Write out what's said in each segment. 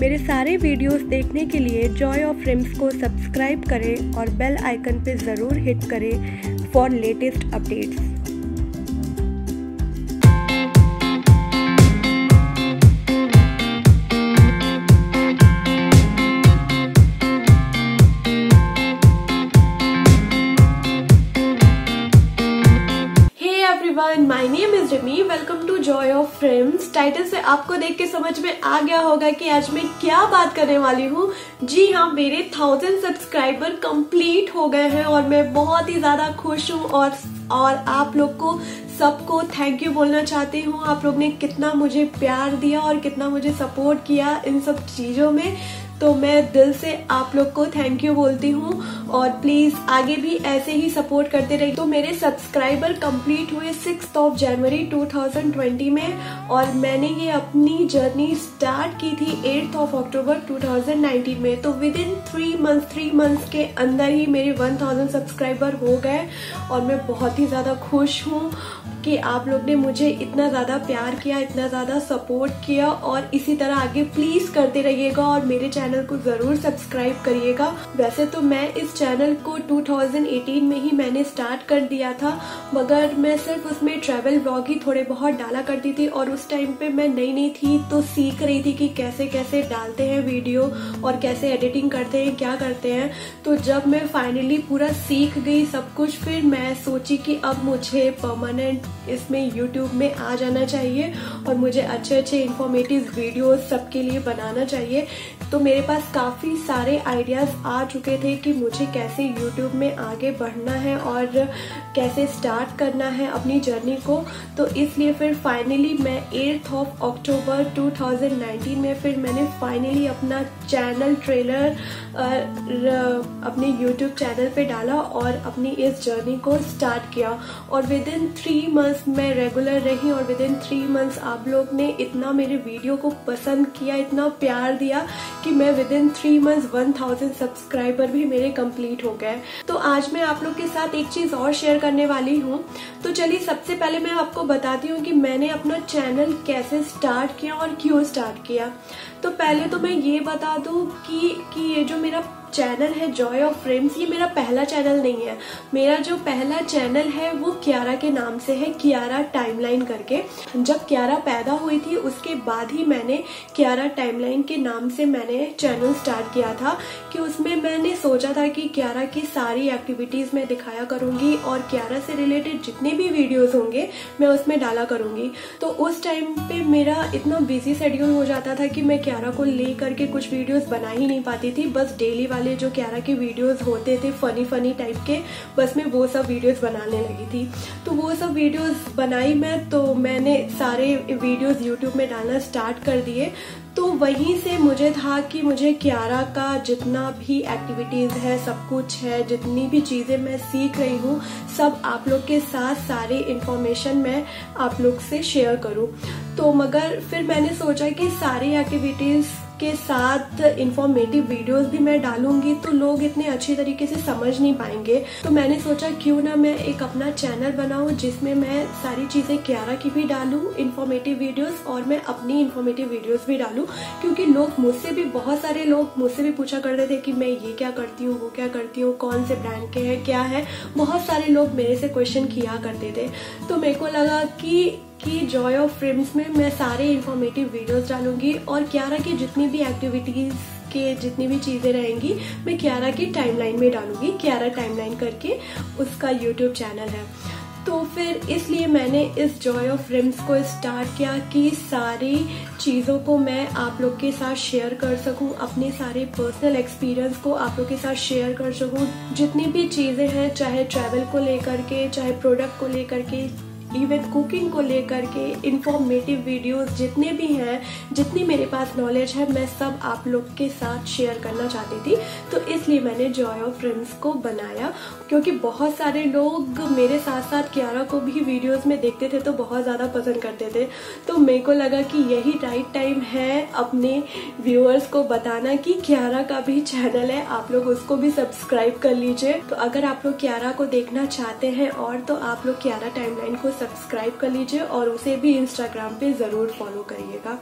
मेरे सारे वीडियोस देखने के लिए जॉय ऑफ़ रिम्स को सब्सक्राइब करें और बेल आइकन पर ज़रूर हिट करें for latest updates friends title से आपको देख के समझ में आ गया होगा कि आज मैं क्या बात करने वाली हूँ। जी हाँ मेरे थाउज़ेंड सब्सक्राइबर कंप्लीट हो गए हैं और मैं बहुत ही ज़्यादा खुश हूँ और और आप लोग को सबको थैंक यू बोलना चाहती हूँ। आप लोग ने कितना मुझे प्यार दिया और कितना मुझे सपोर्ट किया इन सब चीज़ों में। तो मैं दिल से आप लोग को थैंक यू बोलती हूँ और प्लीज़ आगे भी ऐसे ही सपोर्ट करते रहिए। तो मेरे सब्सक्राइबर कंप्लीट हुए सिक्स ऑफ़ जनवरी 2020 में और मैंने ये अपनी जर्नी स्टार्ट की थी एट्थ ऑफ़ अक्टूबर 2019 में। तो within three month three months के अंदर ही मेरे 1000 सब्सक्राइबर हो गए और मैं बहुत ही ज़्यादा खुश हूँ कि आप लोग ने मुझे इतना ज़्यादा प्यार किया, इतना ज़्यादा सपोर्ट किया और इसी तरह आगे प्लीज़ करते रहिएगा और मेरे चैनल को ज़रूर सब्सक्राइब करिएगा। वैसे तो मैं इस चैनल को 2018 में ही मैंने स्टार्ट कर दिया था, मगर मैं सिर्फ़ उसमें ट्रैवल ब्लॉग ही थोड़े बहुत डाला करती थी और उस टाइम पे मैं नई नई थी तो सीख रही थी कि कैसे कैसे डालते हैं वीडियो और कैसे एडिटिंग करते हैं, क्या करते हैं। तो जब मैं फाइनली पूरा सीख गई सब कुछ, फिर मैं सोची कि अब मुझे परमानेंट इसमें यूट्यूब में आ जाना चाहिए और मुझे अच्छे अच्छे इन्फॉर्मेटिव वीडियोस सबके लिए बनाना चाहिए। तो मेरे पास काफ़ी सारे आइडियाज़ आ चुके थे कि मुझे कैसे यूट्यूब में आगे बढ़ना है और कैसे स्टार्ट करना है अपनी जर्नी को। तो इसलिए फिर फाइनली मैं एट्थ ऑफ़ अक्टूबर 2019 में फिर मैंने फाइनली अपना चैनल ट्रेलर अपने यूट्यूब चैनल पे डाला और अपनी इस जर्नी को स्टार्ट किया। और विद इन थ्री मंथ्स मैं रेगुलर रही और विद इन थ्री मंथ्स आप लोग ने इतना मेरे वीडियो को पसंद किया, इतना प्यार दिया कि मैं within three months one thousand subscriber भी मेरे कंप्लीट हो गए। तो आज मैं आप लोग के साथ एक चीज़ और शेयर करने वाली हूँ। तो चलिए सबसे पहले मैं आपको बताती हूँ कि मैंने अपना चैनल कैसे स्टार्ट किया और क्यों स्टार्ट किया। तो पहले तो मैं ये बता दूँ कि कि ये जो मेरा चैनल है जॉय ऑफ़ फ्रेम्स ये मेरा पहला चैनल नहीं है। मेरा जो पहला चैनल है, वो क्यारा के नाम से है क्यारा टाइमलाइन करके। जब क्यारा पैदा हुई थी, उसके बाद ही मैंने क्यारा टाइमलाइन के नाम से मैंने चैनल स्टार्ट किया था कि उसमें मैंने सोचा था कि क्यारा की सारी एक्टिविटीज़ मैं दिखाया करूँगी और क्यारा से रिलेटेड जितने भी वीडियोज़ होंगे, मैं उसमें डाला करूँगी। तो उस टाइम पे मेरा इतना बिज़ी शेड्यूल हो जाता था कि मैं क्यारा को ले करके कुछ वीडियोस बना ही नहीं पाती थी। बस डेली वाले जो क्यारा के वीडियोज़ होते थे फनी फनी टाइप के, बस मैं वो सब वीडियोज़ बनाने लगी थी। तो वो सब वीडियोज़ बनाई मैं तो मैंने सारे वीडियोज़ यूट्यूब में डालना स्टार्ट कर दिए। तो वहीं से मुझे था कि मुझे क्यारा का जितना भी एक्टिविटीज़ है, सब कुछ है, जितनी भी चीज़ें मैं सीख रही हूँ, सब आप लोग के साथ सारी इन्फॉर्मेशन मैं आप लोग से शेयर करूँ। तो मगर फिर मैंने सोचा कि सारी एक्टिविटीज़ के साथ इंफॉर्मेटिव वीडियोस भी मैं डालूँगी तो लोग इतने अच्छे तरीके से समझ नहीं पाएँगे। तो मैंने सोचा, क्यों ना मैं एक अपना चैनल बनाऊँ जिसमें मैं सारी चीज़ें क्यारा की भी डालूं इन्फॉर्मेटिव वीडियोस और मैं अपनी इन्फॉर्मेटिव वीडियोस भी डालूं, क्योंकि लोग मुझसे भी, बहुत सारे लोग मुझसे भी पूछा करते थे कि मैं ये क्या करती हूँ, वो क्या करती हूँ, कौन से ब्रांड के हैं, क्या है। बहुत सारे लोग मेरे से क्वेश्चन किया करते थे। तो मेरे को लगा कि कि जॉय ऑफ़ फ्रेम्स में मैं सारे इन्फॉर्मेटिव वीडियोस डालूँगी और क्यारा की जितनी भी एक्टिविटीज़ के जितनी भी चीज़ें रहेंगी, मैं क्यारा की टाइमलाइन में डालूँगी क्यारा टाइमलाइन करके उसका यूट्यूब चैनल है। तो फिर इसलिए मैंने इस जॉय ऑफ़ रिम्स को स्टार्ट किया कि सारी चीज़ों को मैं आप लोग के साथ शेयर कर सकूँ, अपने सारे पर्सनल एक्सपीरियंस को आप लोग के साथ शेयर कर सकूँ। जितनी भी चीज़ें हैं, चाहे ट्रैवल को लेकर के, चाहे प्रोडक्ट को लेकर के इवन कुकिंग को लेकर के इंफॉर्मेटिव वीडियोस जितने भी हैं, जितनी मेरे पास नॉलेज है, मैं सब आप लोग के साथ शेयर करना चाहती थी। तो इसलिए मैंने जॉय ऑफ़ फ्रेंड्स को बनाया, क्योंकि बहुत सारे लोग मेरे साथ साथ क्यारा को भी वीडियोस में देखते थे तो बहुत ज़्यादा पसंद करते थे। तो मेरे को लगा कि यही राइट टाइम है अपने व्यूअर्स को बताना कि क्यारा का भी चैनल है, आप लोग उसको भी सब्सक्राइब कर लीजिए। तो अगर आप लोग क्यारा को देखना चाहते हैं और तो आप लोग क्यारा टाइमलाइन को सब्सक्राइब कर लीजिए और उसे भी इंस्टाग्राम पे ज़रूर फॉलो करिएगा।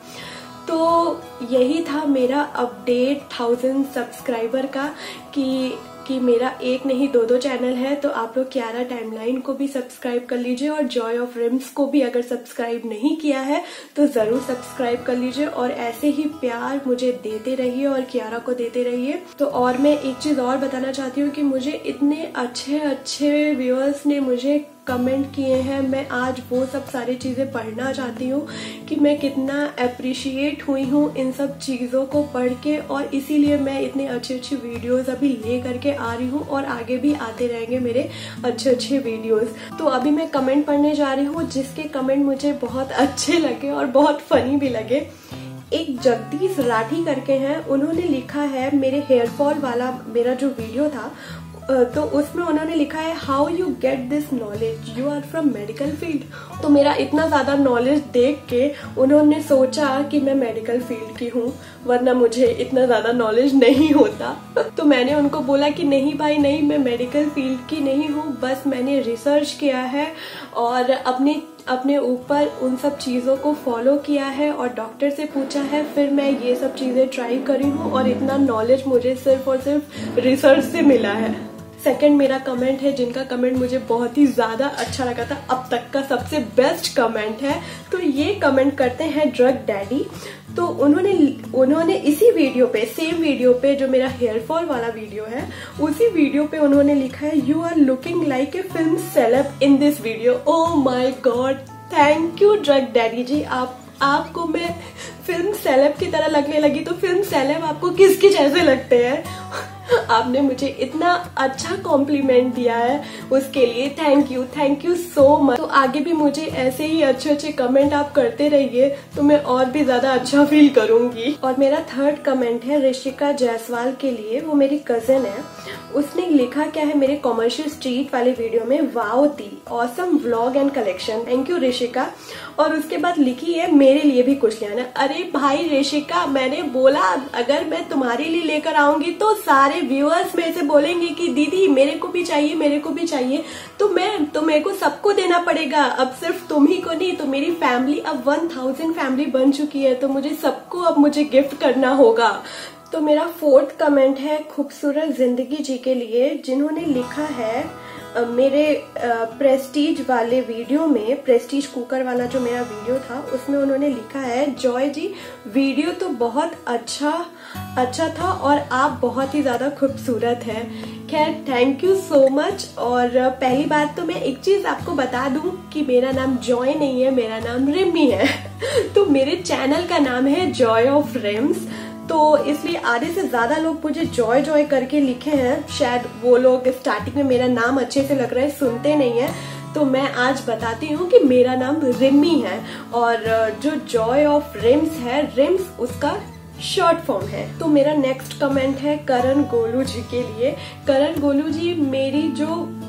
तो यही था मेरा अपडेट थाउज़ेंड सब्सक्राइबर का कि कि मेरा एक नहीं दो दो चैनल है तो आप लोग क्यारा टाइमलाइन को भी सब्सक्राइब कर लीजिए और जॉय ऑफ़ रिम्स को भी अगर सब्सक्राइब नहीं किया है तो ज़रूर सब्सक्राइब कर लीजिए और ऐसे ही प्यार मुझे देते रहिए और क्यारा को देते रहिए। तो और मैं एक चीज़ और बताना चाहती हूँ कि मुझे इतने अच्छे अच्छे व्यूअर्स ने मुझे कमेंट किए हैं, मैं आज वो सब सारी चीज़ें पढ़ना चाहती हूँ कि मैं कितना अप्रिशिएट हुई हूँ इन सब चीज़ों को पढ़ के और इसीलिए मैं इतने अच्छे अच्छे वीडियोस अभी ले करके आ रही हूँ और आगे भी आते रहेंगे मेरे अच्छे अच्छे वीडियोस तो अभी मैं कमेंट पढ़ने जा रही हूँ, जिसके कमेंट मुझे बहुत अच्छे लगे और बहुत फनी भी लगे। एक जगदीश राठी करके हैं, उन्होंने लिखा है, मेरे हेयर फॉल वाला मेरा जो वीडियो था तो उसमें उन्होंने लिखा है how you get this knowledge you are from medical field तो मेरा इतना ज़्यादा नॉलेज देख के उन्होंने सोचा कि मैं मेडिकल फ़ील्ड की हूँ, वरना मुझे इतना ज़्यादा नॉलेज नहीं होता। तो मैंने उनको बोला कि, नहीं भाई, नहीं, मैं मेडिकल फ़ील्ड की नहीं हूँ, बस मैंने रिसर्च किया है और अपने अपने ऊपर उन सब चीज़ों को फॉलो किया है और डॉक्टर से पूछा है, फिर मैं ये सब चीज़ें ट्राई करी हूँ और इतना नॉलेज मुझे सिर्फ़ और सिर्फ़ रिसर्च से मिला है। सेकंड मेरा कमेंट है, जिनका कमेंट मुझे बहुत ही ज़्यादा अच्छा लगा था, अब तक का सबसे बेस्ट कमेंट है। तो ये कमेंट करते हैं ड्रग डैडी तो उन्होंने उन्होंने इसी वीडियो पे सेम वीडियो पे जो मेरा हेयर फॉल वाला वीडियो है, उसी वीडियो पे उन्होंने लिखा है you are looking like a film celeb in this video oh my god thank you drug daddy ji. आप, आपको मैं फ़िल्म सेलेब की तरह लगने लगी तो फ़िल्म सेलेब आपको किसके जैसे लगते हैं? आपने मुझे इतना अच्छा कॉम्प्लीमेंट दिया है उसके लिए thank you thank you so much तो आगे भी मुझे ऐसे ही अच्छे अच्छे कमेंट आप करते रहिए तो मैं और भी ज़्यादा अच्छा फील करूँगी. और मेरा थर्ड कमेंट है ऋषिका जायसवाल के लिए, वो मेरी कज़न है. उसने लिखा क्या है मेरे कॉमर्शियल स्ट्रीट वाले वीडियो में wow the awesome vlog and collection thank you Rishika. और उसके बाद लिखी है, मेरे लिए भी कुछ लेना अरे भाई ऋषिका, मैंने बोला, अगर मैं तुम्हारे लिए लेकर आऊँगी तो सारे व्यूअर्स मेरे से बोलेंगे कि दीदी, मेरे को भी चाहिए, मेरे को भी चाहिए। तो मैं तो मेरे को सबको देना पड़ेगा। अब सिर्फ़ तुम ही को नहीं तो मेरी फैमिली अब वन थाउज़ेंड फैमिली बन चुकी है तो मुझे सबको अब मुझे गिफ्ट करना होगा। तो मेरा फोर्थ कमेंट है खूबसूरत ज़िंदगी जी के लिए, जिन्होंने लिखा है मेरे प्रेस्टीज वाले वीडियो में प्रेस्टीज कुकर वाला जो मेरा वीडियो था, उसमें उन्होंने लिखा है, जॉय जी वीडियो तो बहुत अच्छा अच्छा था और आप बहुत ही ज़्यादा खूबसूरत हैं। खैर थैंक यू सो मच और पहली बात तो मैं एक चीज़ आपको बता दूँ कि मेरा नाम जॉय नहीं है, मेरा नाम रिमी है। तो मेरे चैनल का नाम है जॉय ऑफ़ रिम्स तो इसलिए आधे से ज़्यादा लोग मुझे जॉय जॉय करके लिखे हैं। शायद वो लोग स्टार्टिंग में मेरा नाम अच्छे से लग रहा है, सुनते नहीं है। तो मैं आज बताती हूँ कि मेरा नाम रिमी है और जो जॉय ऑफ़ रिम्स है रिम्स उसका शॉर्ट फॉर्म है। तो मेरा नेक्स्ट कमेंट है करण गोलू जी के लिए। करण गोलू जी, मेरी जो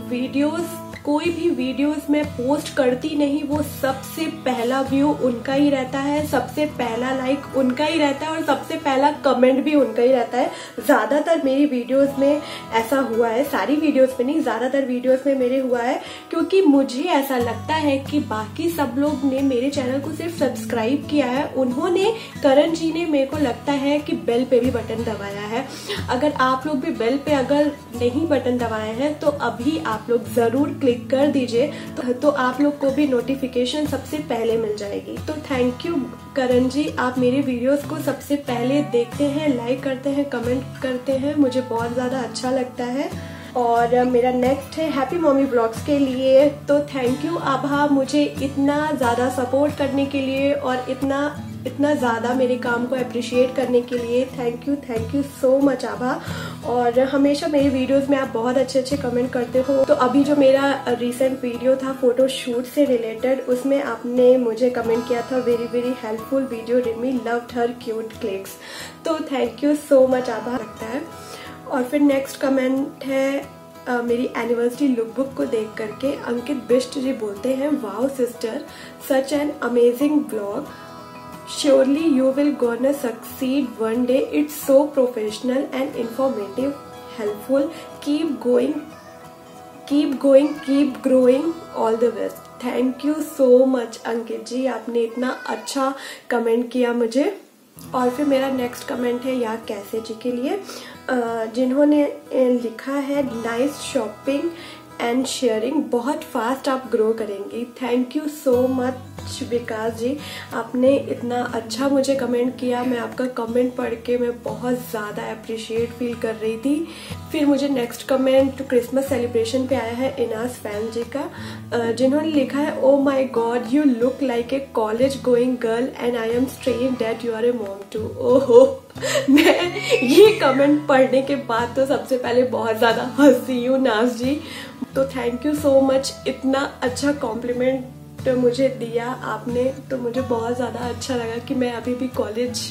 वीडियोस कोई भी वीडियोस में पोस्ट करती नहीं, वो सबसे पहला व्यू उनका ही रहता है, सबसे पहला लाइक उनका ही रहता है और सबसे पहला कमेंट भी उनका ही रहता है। ज़्यादातर मेरी वीडियोस में ऐसा हुआ है, सारी वीडियोस में नहीं, ज़्यादातर वीडियोस में मेरे हुआ है, क्योंकि मुझे ऐसा लगता है कि बाकी सब लोग ने मेरे चैनल को सिर्फ़ सब्सक्राइब किया है। उन्होंने, करण जी ने मेरे को लगता है कि बेल पे भी बटन दबाया है। अगर आप लोग भी बेल पे अगर नहीं बटन दबाए हैं तो अभी आप लोग ज़रूर क्लिक कर दीजिए तो, तो आप लोग को भी नोटिफिकेशन सबसे पहले मिल जाएगी। तो थैंक यू करण जी। आप मेरे वीडियोस को सबसे पहले देखते हैं लाइक करते हैं कमेंट करते हैं। मुझे बहुत ज़्यादा अच्छा लगता है। और मेरा नेक्स्ट है हैप्पी मॉमी ब्लॉग्स के लिए। तो थैंक यू आभा। मुझे इतना ज़्यादा सपोर्ट करने के लिए और इतना इतना ज़्यादा मेरे काम को अप्रिशिएट करने के लिए thank you thank you so much Abha. और हमेशा मेरे वीडियोस में आप बहुत अच्छे अच्छे कमेंट करते हो। तो अभी जो मेरा रिसेंट वीडियो था फ़ोटो शूट से रिलेटेड उसमें आपने मुझे कमेंट किया था very very helpful video Rimi love her cute clicks तो thank you so much Abha लगता है। और फिर नेक्स्ट कमेंट है Uh, मेरी एनिवर्सरी लुकबुक को देख करके अंकित बिष्ट जी बोलते हैं wow sister such an amazing blog surely you will gonna succeed one day it's so professional and informative helpful keep going keep going keep growing all the best thank you so much Ankit ji आपने इतना अच्छा comment किया मुझे और फिर मेरा next comment है या कैसे जी के लिए जिन्होंने लिखा है नाइस शॉपिंग एंड शेयरिंग बहुत फास्ट आप ग्रो करेंगी. Thank you so much Vikas ji. आपने इतना अच्छा मुझे कमेंट किया. मैं आपका कमेंट पढ़ के मैं बहुत ज़्यादा अप्रिशिएट फील कर रही थी. फिर मुझे नेक्स्ट कमेंट क्रिसमस सेलिब्रेशन पे आया है इनास फ़ैन जी का जिन्होंने लिखा है ओ my god you look like a college going girl and I am strain that you are a mom too ओहो! मैं ये कमेंट पढ़ने के बाद तो सबसे पहले बहुत ज़्यादा हँसी हूँ, नाज जी। तो थैंक यू सो मच इतना अच्छा कॉम्प्लीमेंट मुझे दिया आपने। तो मुझे बहुत ज़्यादा अच्छा लगा कि मैं अभी भी कॉलेज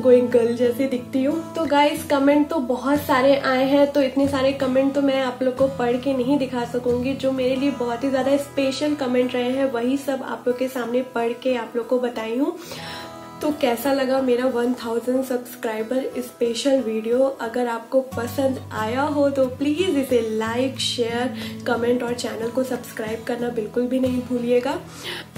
गोइंग गर्ल जैसी दिखती हूँ। तो गाइस कमेंट तो बहुत सारे आए हैं तो इतने सारे कमेंट तो मैं आप लोग को पढ़ के नहीं दिखा सकूँगी। जो मेरे लिए बहुत ही ज़्यादा स्पेशल कमेंट रहे हैं, वही सब आप लोग के सामने पढ़ के आप लोग को बताई हूँ। तो कैसा लगा मेरा 1000 सब्सक्राइबर स्पेशल वीडियो अगर आपको पसंद आया हो तो प्लीज़ इसे लाइक शेयर कमेंट और चैनल को सब्सक्राइब करना बिल्कुल भी नहीं भूलिएगा।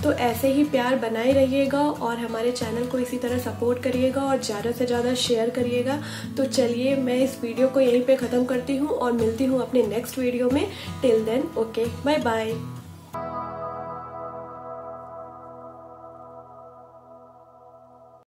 तो ऐसे ही प्यार बनाए रहिएगा और हमारे चैनल को इसी तरह सपोर्ट करिएगा और ज़्यादा से ज़्यादा शेयर करिएगा। तो चलिए मैं इस वीडियो को यहीं पे ख़त्म करती हूँ और मिलती हूँ अपने नेक्स्ट वीडियो में। Till then okay bye bye